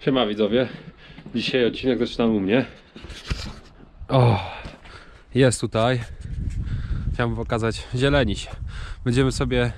Siema widzowie. Dzisiaj odcinek zaczynam u mnie. O, jest tutaj. Chciałem pokazać zieleniś. Będziemy sobie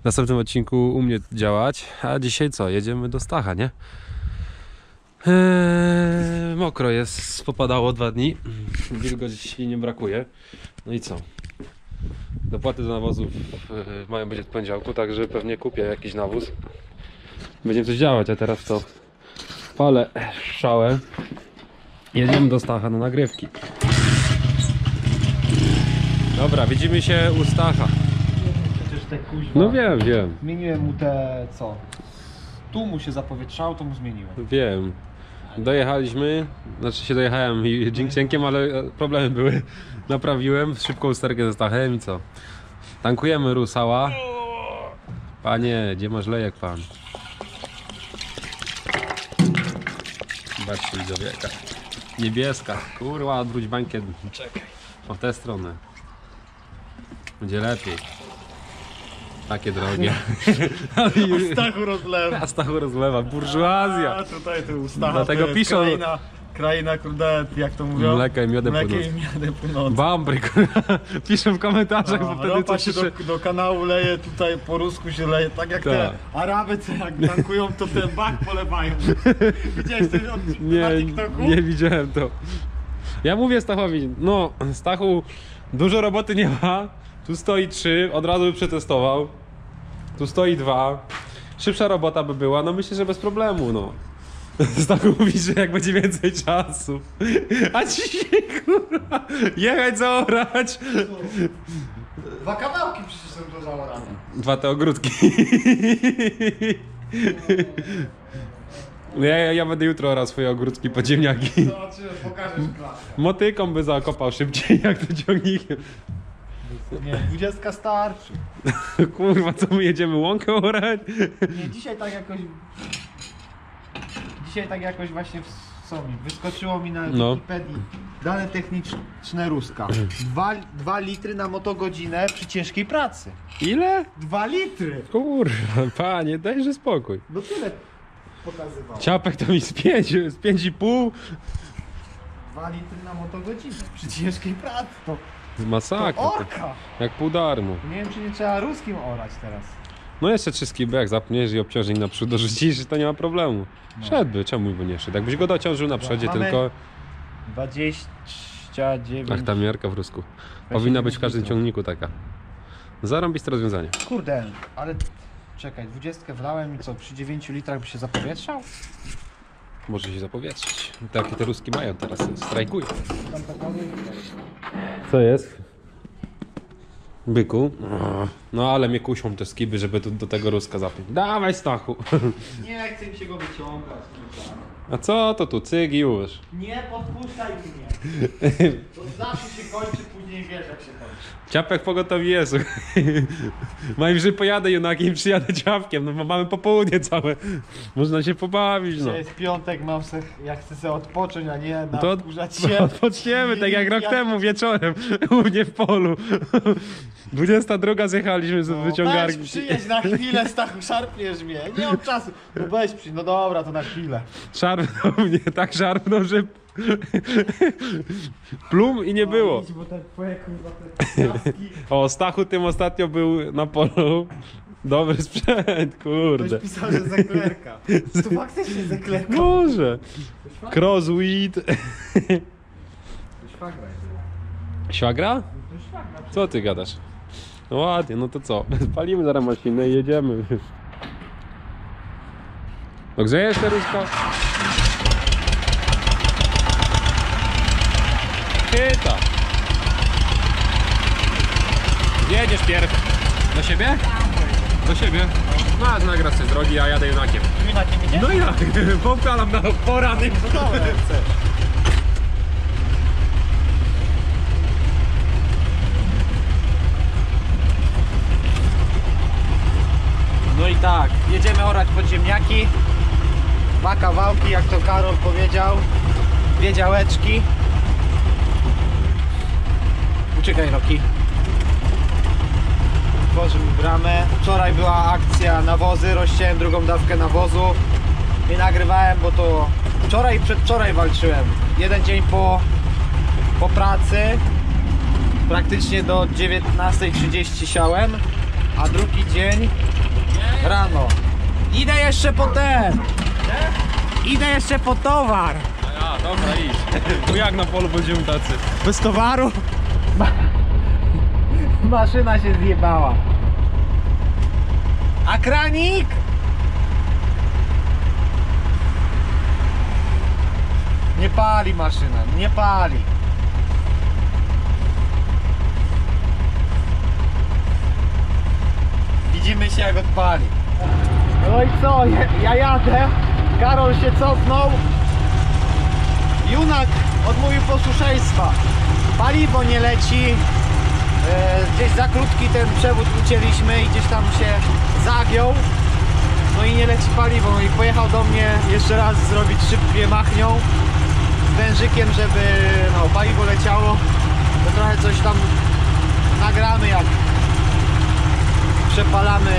w następnym odcinku u mnie działać. A dzisiaj co? Jedziemy do Stacha, nie? Eee, mokro jest, popadało dwa dni. Wilgoci nie brakuje. No i co? Dopłaty do nawozów e, mają być od poniedziałku, także pewnie kupię jakiś nawóz. Będziemy coś działać, a teraz to palę szałę. Jedziemy do Stacha na nagrywki. Dobra, widzimy się u Stacha. Przecież te kuźwa... No wiem, wiem, Zmieniłem mu te... co? Tu mu się zapowietrzało, to mu zmieniłem. wiem. Dojechaliśmy, znaczy się dojechałem i dziękiem, ale e, problemy były. Naprawiłem szybką usterkę ze Stachem i co? Tankujemy Rusała. Panie, gdzie masz lejek pan? Zobaczcie widzowie, jaka niebieska. Kurwa, odwróć bankiet. Czekaj. O tę stronę. Będzie lepiej. Takie drogie. Stachu rozlewa. A Stachu rozlewa, burżuazja. A tutaj tu Stacha Dlatego piszą- Kraina, kraina, kurde, jak to mówią? Mleka i miodem płynąc. i miodem płynąc. Bambry, kurwa. Piszę w komentarzach, bo A, wtedy ropa to się pisze... do, do kanału leje, tutaj po rusku się leje, tak jak te Tak. Araby, co jak tankują, to ten bak polewają. Widziałeś ten od, na Nie, TikToku? nie widziałem to. Ja mówię Stachowi, no Stachu, dużo roboty nie ma. Tu stoi trzy, od razu by przetestował. Tu stoi dwa. Szybsza robota by była, no myślę, że bez problemu, no. Stachu mówi, że jak będzie więcej czasu. A dzisiaj, kurwa, jechać zaorać. Dwa kawałki przecież są do zaorania. Dwa te ogródki. Ja, ja, ja będę jutro orał swoje ogródki po ziemniaki. Zobaczymy, pokażesz. Motyką by zakopał szybciej jak to ciągnikiem. Nie, dwudziestka starczy. Kurwa, co my jedziemy łąkę orać? Nie, dzisiaj tak jakoś... Dzisiaj tak jakoś właśnie w co mi, wyskoczyło mi na No. Wikipedii dane techniczne Ruska. Dwa, dwa litry na motogodzinę przy ciężkiej pracy. Ile? Dwa litry! Kurwa, panie, dajże spokój. No tyle pokazywał. Ciapek to mi z pięć, z pięć i pół. Dwa litry na motogodzinę przy ciężkiej pracy. To, to Masakra. orka! Jak pół darmu. Nie wiem, czy nie trzeba ruskim orać teraz. No jeszcze trzy skiby, jak zapniesz i obciążeń na przód dorzucisz, to nie ma problemu. Szedłby, czemu by nie szedł? Jakbyś go dociążył na przodzie Mamy- tylko... 29... Ach, ta miarka w rusku. Powinna być w każdym ciągniku taka. Zarąbiste rozwiązanie. Kurde, ale czekaj, 20 wlałem i co, przy 9 litrach by się zapowietrzał? Może się zapowietrzyć. Takie te ruski mają teraz, strajkują. Co jest? Byku. No ale mnie kusią te skiby, żeby tu do tego ruska zapiąć. Dawaj Stachu. Nie chcę mi się go wyciągać. A co to tu, cyg i już. Nie podpuszczaj mnie. To zawsze się kończy, później wiesz jak się kończy. Ciapek pogotowi jest. Najwyżej pojadę junakiem i przyjadę ciapkiem. No bo mamy popołudnie całe. Można się pobawić no. Jest piątek, mam se, ja chcę sobie odpocząć, a nie No to się. odpoczniemy, tak jak rok temu wieczorem u mnie w polu. 22 zjechaliśmy z No, wyciągarki. Weź przyjedź na chwilę, Stachu, szarpniesz mnie. Nie mam czasu. No weź przy, no dobra, to na chwilę. Szarpnął mnie, tak szarpnął, że plum i nie było. Idź, bo te twoje kurwa te piaski, O, Stachu tym ostatnio był na polu. Dobry sprzęt, kurde. Ktoś pisał, że zeklerka. To faktycznie zeklerka. Może. Crossweed. To szwagra jest. Świagra? To szwagra. Co ty gadasz? No ładnie, no to co? Palimy zaraz maszynę i jedziemy. No grzejesz te rusko? Chyta. Jedziesz pierw. Do siebie? Do siebie. No, a nagrasz coś z drogi, a jadę junakiem. Junakiem idzie? No jak? Popkalam na porany. No dobra, chcę. No i jedziemy orać podziemniaki. Dwa kawałki, jak to Karol powiedział. Dwie działeczki. Uciekaj Roki. Otworzył bramę. Wczoraj była akcja nawozy, rozciąłem drugą dawkę nawozu. nie nagrywałem, bo to wczoraj i przedwczoraj walczyłem. Jeden dzień po, po pracy, praktycznie do 19.30 siałem, a drugi dzień rano. Idę jeszcze po ten! Idę jeszcze po towar! A, dobra, idź. Bo jak na polu będziemy tacy? Bez towaru ma... maszyna się zjebała. A kranik? Nie pali maszyna, nie pali. Widzimy się jak odpali. No i co? Ja, ja jadę. Karol się cofnął. Junak odmówił posłuszeństwa. Paliwo nie leci. E, gdzieś za krótki ten przewód ucięliśmy i gdzieś tam się zagiął. No i nie leci paliwo. No i pojechał do mnie jeszcze raz zrobić szybkie machnią z wężykiem, żeby no, paliwo leciało. To trochę coś tam nagramy jak przepalamy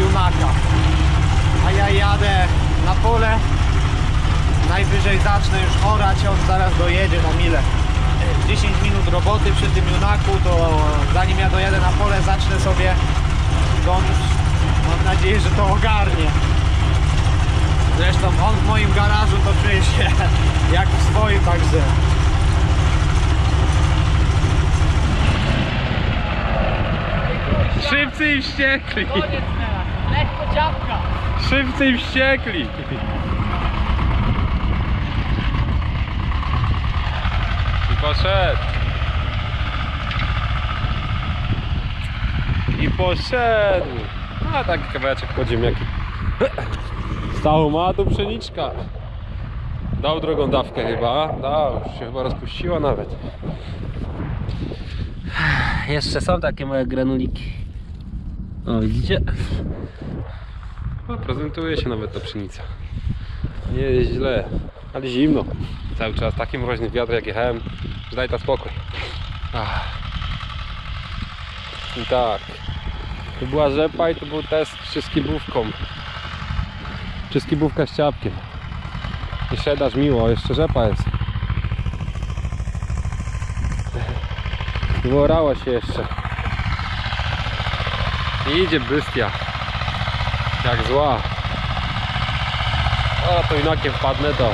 Junaka. A ja jadę na pole najwyżej zacznę już orać, on zaraz dojedzie na mile. 10 minut roboty przy tym junaku, to zanim ja dojadę na pole, zacznę sobie już, mam nadzieję, że to ogarnie. Zresztą on w moim garażu to czuje się jak w swoim, także Szybcy i wściekli! Koniec teraz. Lekko dziabka. Szybcy i wściekli! I poszedł! I poszedł! A taki kawałeczek po ziemniaki. Stał ma tu pszeniczka. Dał drogą dawkę chyba. Dał, już się chyba rozpuściła nawet. Jeszcze są takie małe granuliki. O, widzicie? No, prezentuje się nawet ta pszenica. Nie jest źle, ale zimno. Cały czas taki mroźny wiatr jak jechałem, że daj ta spokój. Ach. I tak. Tu była rzepa i tu był test czy skibówką. Czy skibówka z ciapkiem. I szedasz miło, jeszcze rzepa jest. Wyorała się jeszcze. I idzie bystia. Jak zła. O, to inakiem wpadnę to.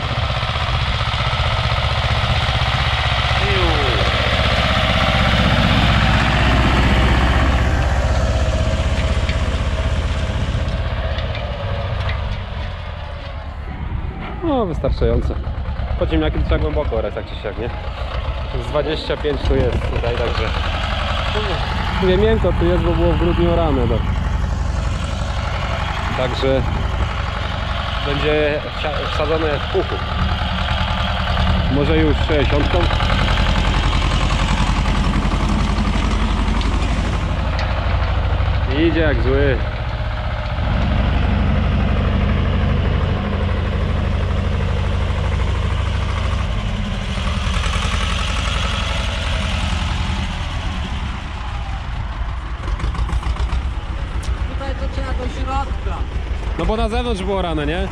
No, wystarczająco. Po ziemniaki to trzeba głęboko orać, tak czy siak, nie? Z 25 tu jest tutaj, także... Nie miękko tu jest, bo było w grudniu rane, no. Także będzie wsadzone w puchu. Może już 60. Idzie jak zły. Tutaj to trzeba do środka. No bo na zewnątrz było rane, nie?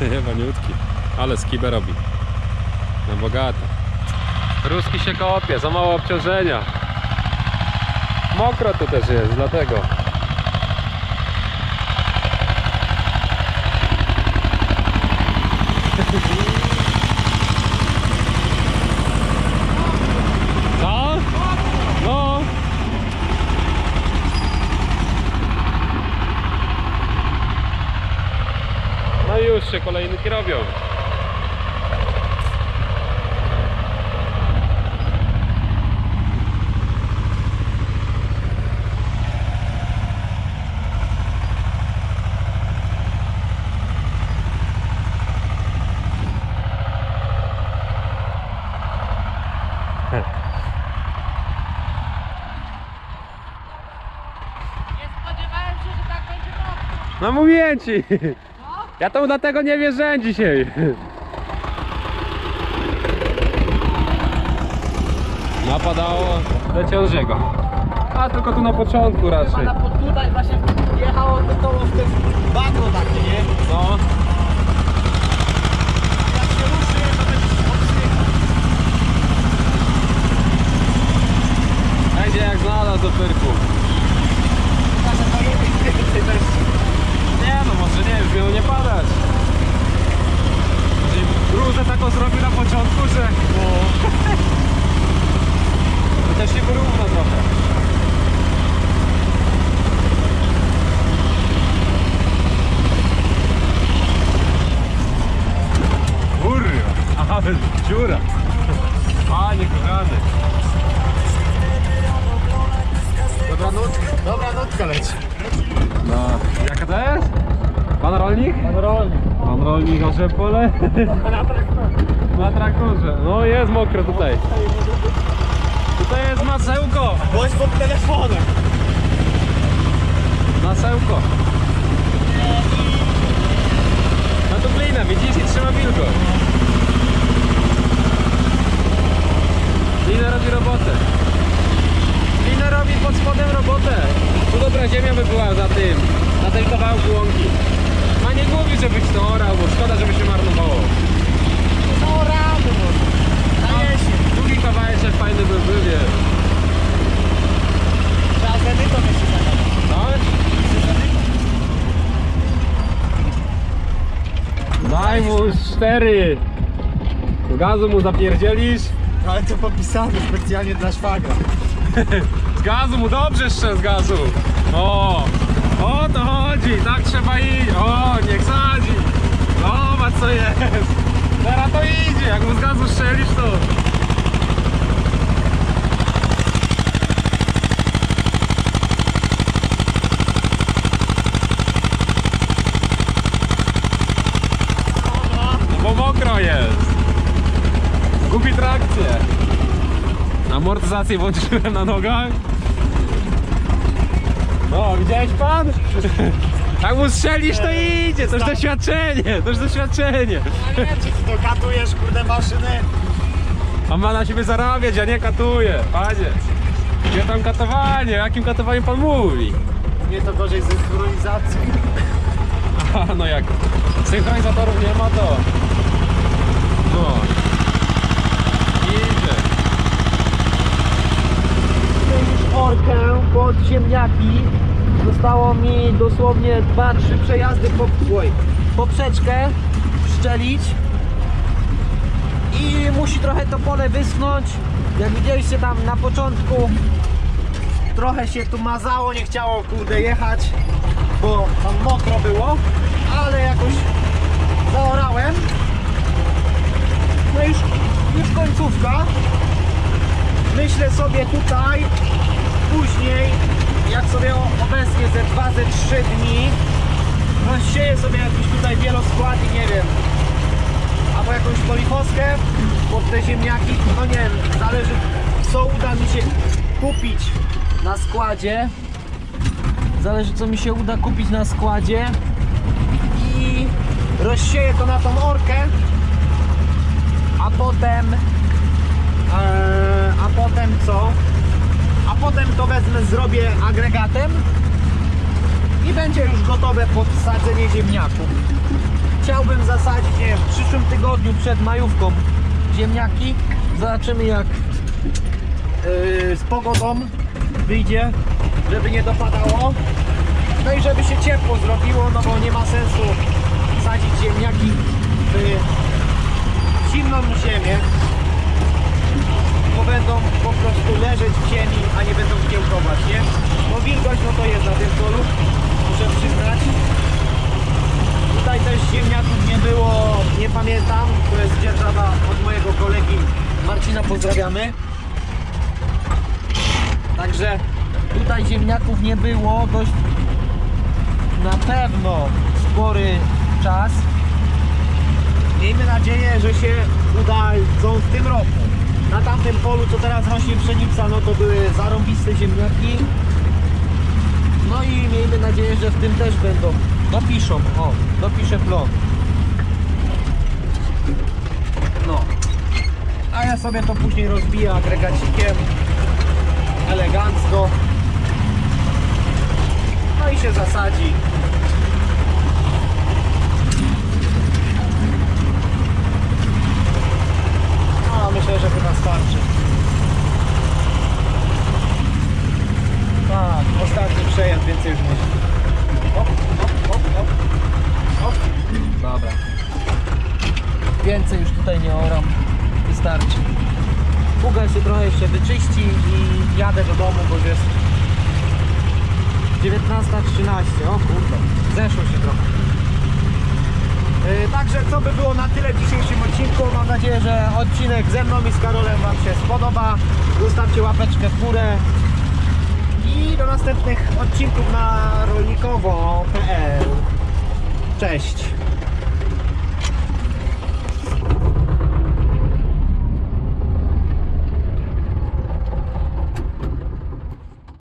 Waniutki. Ale skibę robi. Na bogato. Ruski się kopie, za mało obciążenia. Mokro tu też jest, dlatego. Co? No. Się kolejniki robią. No mówię ci! Ja to dlatego nie wjeżdżałem dzisiaj. Napadało do ciążego. A tylko tu na początku raczej. Pana pod tutaj właśnie jechało to koło w tym bagno takie, nie? No. Jak się ruszy, to będzie odsycha. Będzie jak znalazł do pyrku. No, może nie, już miało nie padać. Czyli Gruzę taką zrobił na początku, że... No. Na traktorze. No jest mokro tutaj. Tutaj jest masełko. Bądź pod telefonem. Masełko. Na to glina, widzisz i trzyma wilgoć. Glina robi robotę. Glina robi pod spodem robotę. Tu dobra ziemia by była za tym, na tym kawałku łąki. Nie mówi, żebyś to orał, bo szkoda, żeby się marnowało. No rady może. Na jesień. Drugi kawałeczek fajny by był, wiesz. Trzeba z edytą jeszcze zagadać. Tak? Daj mu cztery. Gazu mu zapierdzielisz. Ale to popisane specjalnie dla szwagra. Z gazu mu dobrze jeszcze z gazu. O, o to chodzi, tak trzeba iść. O, niech sadzi. Zobacz co jest. Teraz to idzie, jak mu z gazu strzelisz to. Bo mokro jest. Gubi trakcję. Amortyzację włączyłem na nogach. No, widziałeś pan? Jak mu strzelisz, to idzie, to już doświadczenie, to już doświadczenie. A nie wiem, czy ty dokatujesz kurde maszyny. A ma na siebie zarabiać, a nie katuje, panie. Gdzie tam katowanie, o jakim katowaniu pan mówi? Mnie to gorzej ze synchronizacją. A, no jak synchronizatorów nie ma, to... No. Idzie. już orkę pod ziemniaki. Zostało mi dosłownie 2-3 przejazdy po oj, poprzeczkę szczelić. I musi trochę to pole wyschnąć. Jak widzieliście tam na początku trochę się tu mazało, nie chciało kurde jechać, bo tam mokro było, ale jakoś zaorałem. No już, już końcówka. Myślę sobie tutaj później, jak sobie obecnie ze 2 ze 3 dni rozsieję sobie jakiś tutaj wieloskład i nie wiem albo jakąś polifoskę pod te ziemniaki, no nie wiem, zależy co uda mi się kupić na składzie zależy co mi się uda kupić na składzie i rozsieję to na tą orkę a potem Eee, a potem co? Potem to wezmę, zrobię agregatem i będzie już gotowe pod sadzenie ziemniaków. Chciałbym zasadzić, w przyszłym tygodniu przed majówką ziemniaki. Zobaczymy jak yy, z pogodą wyjdzie, żeby nie dopadało. No i żeby się ciepło zrobiło, no bo nie ma sensu sadzić ziemniaki w zimną ziemię bo będą po prostu leżeć w ziemi, a nie będą kiełkować, nie? Bo wilgoć no to jest na tym polu, muszę przyznać. Tutaj też ziemniaków nie było, nie pamiętam, to jest dzierżawa od mojego kolegi Marcina, pozdrawiamy. Także tutaj ziemniaków nie było, dość na pewno spory czas. Miejmy nadzieję, że się udadzą w tym roku. Na tamtym polu, co teraz rośnie pszenica, no to były zarąbiste ziemniaki. No i miejmy nadzieję, że w tym też będą Dopiszą, o, dopiszę plon. No. A ja sobie to później rozbiję agregacikiem. Elegancko. No i się zasadzi. No, myślę, starczy. Tak, ostatni przejazd, więcej już nie. Hop, hop, hop, hop. Hop. Dobra. Więcej już tutaj nie oram. Wystarczy. Fuga się trochę jeszcze wyczyści i jadę do domu, bo jest 19.13. O kurde, zeszło się trochę. Yy, Także co by było na tyle w dzisiejszym odcinku. Mam nadzieję, że odcinek ze mną i z Karolem Wam się spodoba. Zostawcie łapeczkę w górę. I do następnych odcinków na rolnikowo.pl. Cześć!